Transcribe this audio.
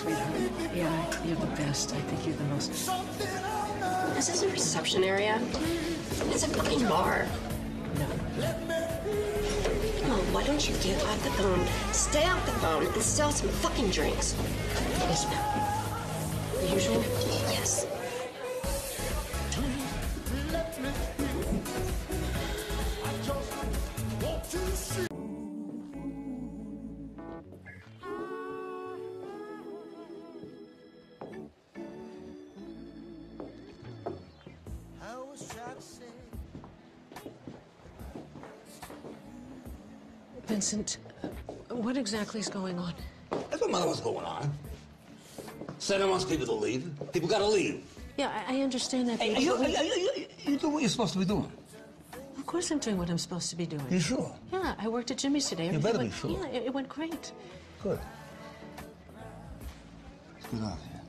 sweetheart. Yeah, you're the best. I think you're the most. This is a reception area. It's a fucking bar. No. Come on, why don't you get off the phone, stay off the phone, and sell some fucking drinks? Yes, ma'am. The usual? Yes. Vincent, uh, what exactly is going on? That's what mother what's going on. Santa wants people to leave. People gotta leave. Yeah, I, I understand that. Hey, but- you, you, you, you do what you're supposed to be doing. Of course, I'm doing what I'm supposed to be doing. You sure? Yeah, I worked at Jimmy's today. You Everything better be sure. Yeah, it, it went great. Good. It's good out here.